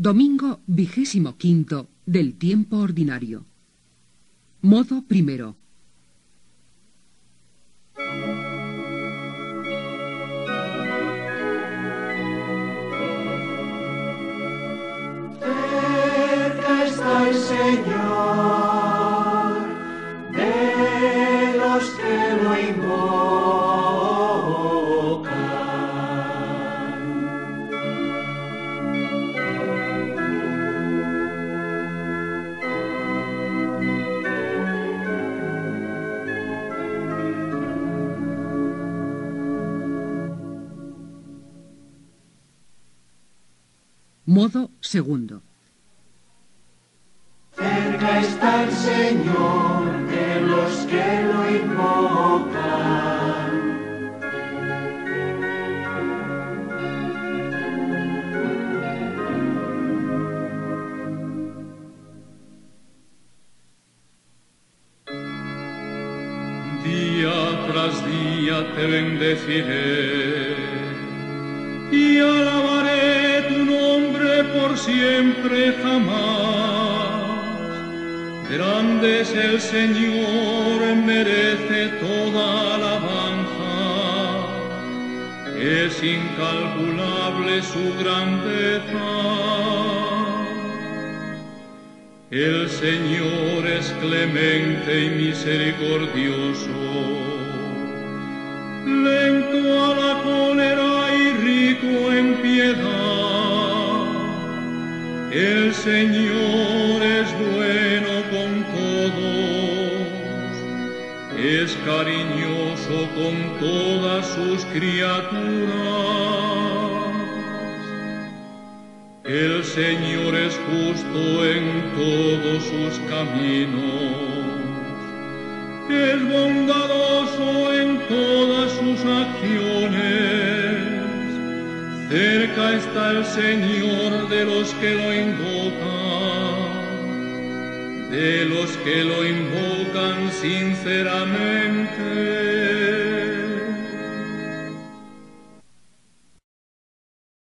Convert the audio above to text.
Domingo vigésimo quinto del tiempo ordinario. Modo primero. Modo segundo. Cerca está el Señor de los que lo invocan. Día tras día te bendeciré y alabaré siempre jamás. Grande es el Señor, merece toda alabanza. Es incalculable su grandeza. El Señor es clemente y misericordioso, lento a la cólera El Señor es bueno con todos, es cariñoso con todas sus criaturas. El Señor es justo en todos sus caminos, es bondadoso en todas sus acciones. Cerca está el Señor de los que lo invocan, de los que lo invocan sinceramente.